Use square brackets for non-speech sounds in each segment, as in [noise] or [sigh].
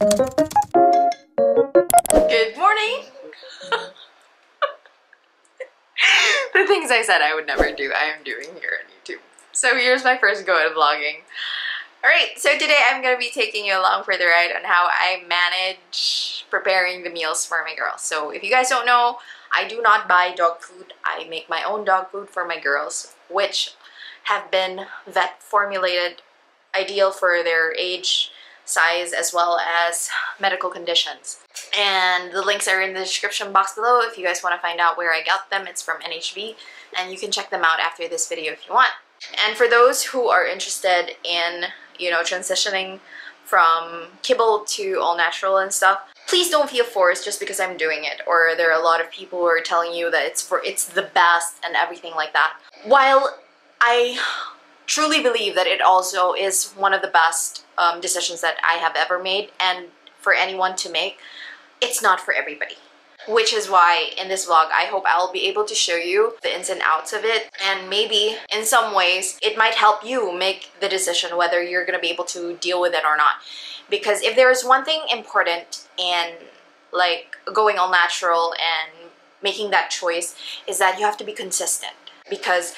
Good morning! [laughs] the things I said I would never do, I am doing here on YouTube. So here's my first go at vlogging. Alright, so today I'm going to be taking you along for the ride on how I manage preparing the meals for my girls. So if you guys don't know, I do not buy dog food. I make my own dog food for my girls, which have been vet formulated ideal for their age, size, as well as medical conditions. And the links are in the description box below if you guys want to find out where I got them. It's from NHV and you can check them out after this video if you want. And for those who are interested in, you know, transitioning from kibble to all natural and stuff, please don't feel forced just because I'm doing it or there are a lot of people who are telling you that it's for it's the best and everything like that. While I truly believe that it also is one of the best um, decisions that I have ever made and for anyone to make, it's not for everybody. Which is why in this vlog, I hope I'll be able to show you the ins and outs of it and maybe in some ways it might help you make the decision whether you're going to be able to deal with it or not. Because if there is one thing important in like going all natural and making that choice is that you have to be consistent because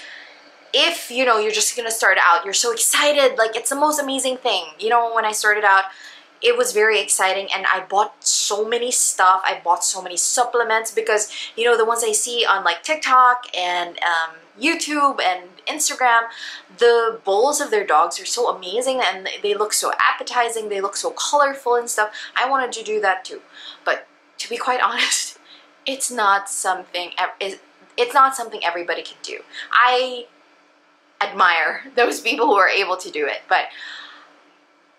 if you know you're just gonna start out you're so excited like it's the most amazing thing. You know when I started out it was very exciting and I bought so many stuff. I bought so many supplements because you know the ones I see on like TikTok and um, YouTube and Instagram the bowls of their dogs are so amazing and they look so appetizing they look so colorful and stuff. I wanted to do that too. But to be quite [laughs] honest it's not something it's not something everybody can do. I admire those people who are able to do it. But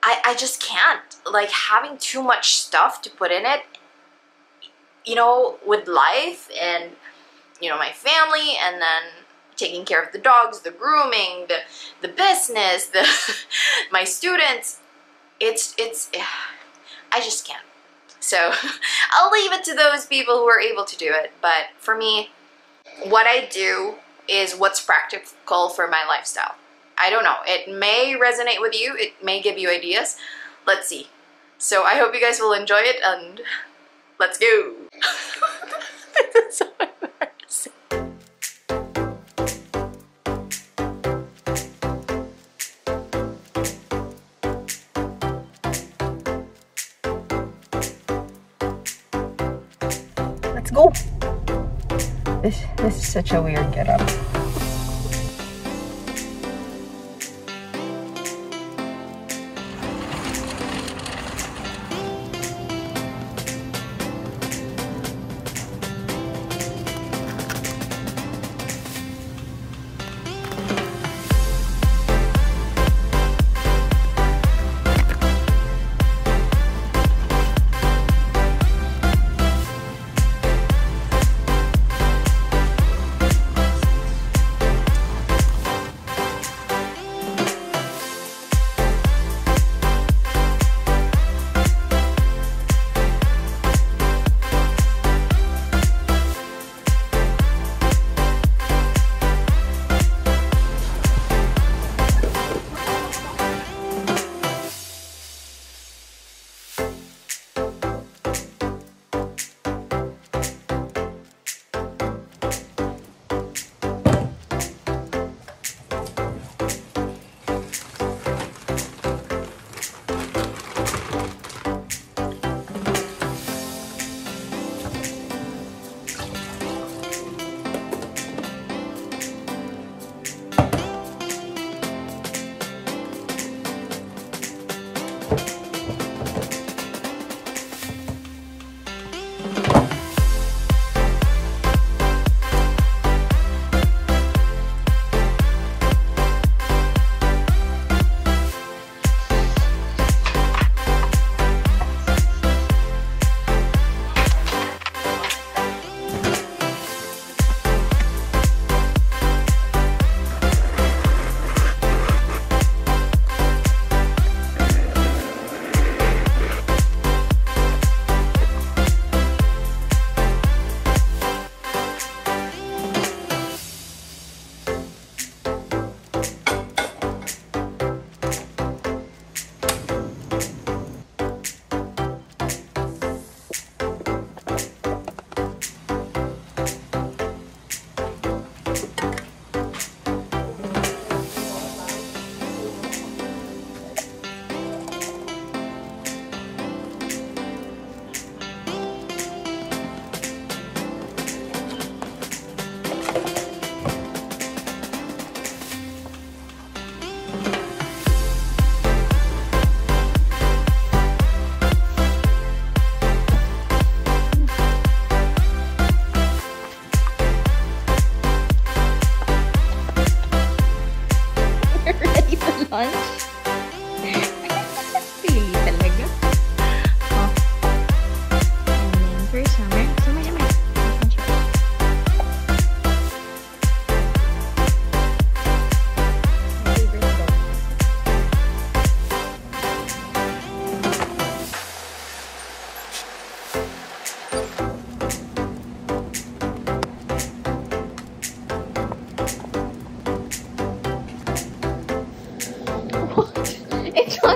I, I just can't. Like having too much stuff to put in it, you know, with life and, you know, my family and then taking care of the dogs, the grooming, the, the business, the [laughs] my students, it's, it's, I just can't. So [laughs] I'll leave it to those people who are able to do it. But for me, what I do is what's practical for my lifestyle. I don't know. It may resonate with you. It may give you ideas. Let's see. So I hope you guys will enjoy it and let's go. Let's go. This, this is such a weird getup.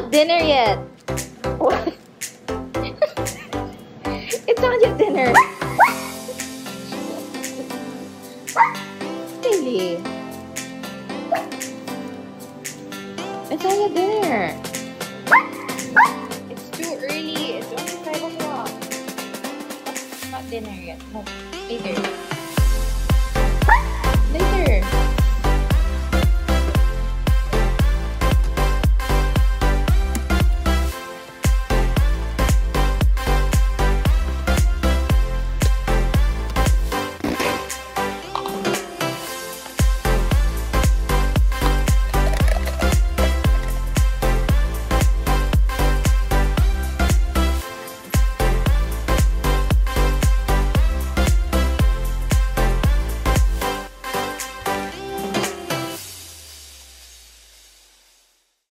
Not dinner yet. What? [laughs] it's not yet dinner. [laughs] Really? It's not yet dinner. It's too early. It's only 5 o'clock. Not dinner yet. No, later.